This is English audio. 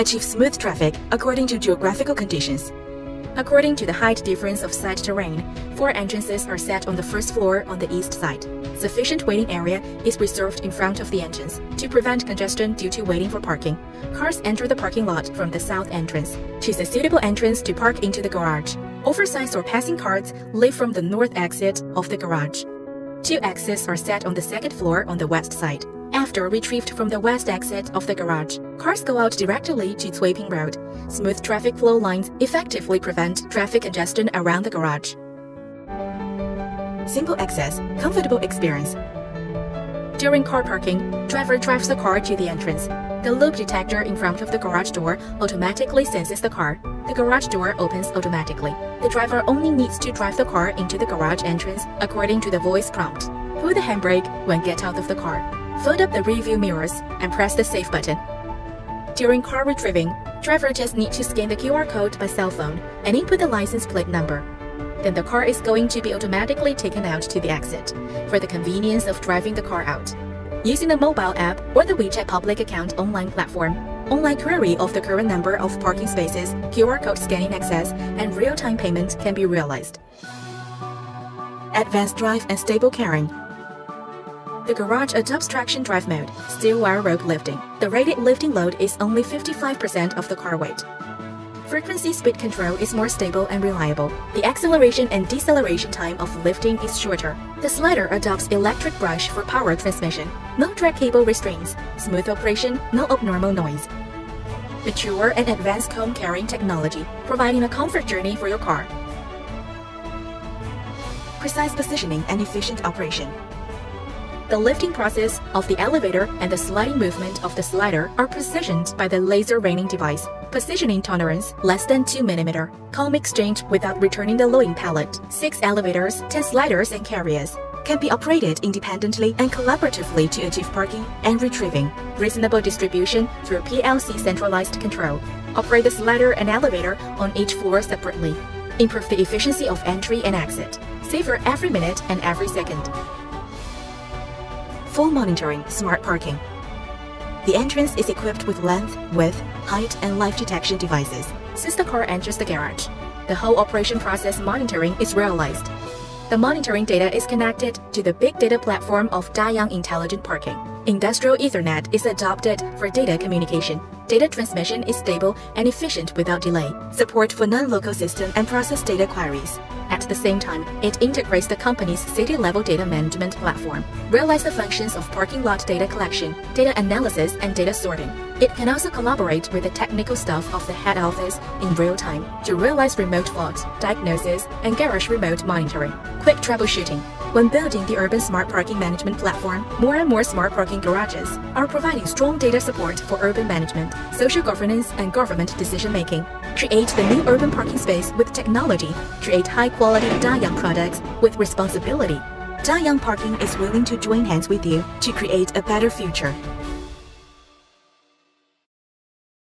achieve smooth traffic according to geographical conditions. According to the height difference of site terrain, four entrances are set on the first floor on the east side. Sufficient waiting area is reserved in front of the entrance to prevent congestion due to waiting for parking. Cars enter the parking lot from the south entrance. Choose a suitable entrance to park into the garage. Oversized or passing cars leave from the north exit of the garage. Two exits are set on the second floor on the west side. After retrieved from the west exit of the garage, cars go out directly to Cuiping Road. Smooth traffic flow lines effectively prevent traffic congestion around the garage. Simple access, comfortable experience. During car parking, driver drives the car to the entrance. The loop detector in front of the garage door automatically senses the car. The garage door opens automatically. The driver only needs to drive the car into the garage entrance according to the voice prompt. Pull the handbrake when get out of the car. Fold up the rear mirrors and press the save button. During car retrieving, driver just need to scan the QR code by cell phone and input the license plate number. Then the car is going to be automatically taken out to the exit for the convenience of driving the car out. Using the mobile app or the WeChat public account online platform, online query of the current number of parking spaces, QR code scanning access, and real-time payment can be realized. Advanced drive and stable carrying the garage adopts traction drive mode, steel wire rope lifting. The rated lifting load is only 55% of the car weight. Frequency speed control is more stable and reliable. The acceleration and deceleration time of lifting is shorter. The slider adopts electric brush for power transmission. No drag cable restraints. Smooth operation, no abnormal noise. Mature and advanced comb carrying technology, providing a comfort journey for your car. Precise positioning and efficient operation. The lifting process of the elevator and the sliding movement of the slider are positioned by the laser ranging device. Positioning tolerance less than 2 mm. Comb exchange without returning the loading pallet. 6 elevators, 10 sliders and carriers can be operated independently and collaboratively to achieve parking and retrieving. Reasonable distribution through PLC centralized control. Operate the slider and elevator on each floor separately. Improve the efficiency of entry and exit. Safer every minute and every second full monitoring smart parking. The entrance is equipped with length, width, height, and life detection devices. Since the car enters the garage, the whole operation process monitoring is realized. The monitoring data is connected to the big data platform of Dayang Intelligent Parking. Industrial Ethernet is adopted for data communication. Data transmission is stable and efficient without delay. Support for non-local system and process data queries. At the same time, it integrates the company's city-level data management platform. Realize the functions of parking lot data collection, data analysis, and data sorting. It can also collaborate with the technical staff of the head office in real time to realize remote fault, diagnosis, and garage remote monitoring. Quick troubleshooting. When building the urban smart parking management platform, more and more smart parking garages are providing strong data support for urban management, social governance, and government decision-making. Create the new urban parking space with technology. Create high-quality Dayang products with responsibility. Dayang Parking is willing to join hands with you to create a better future.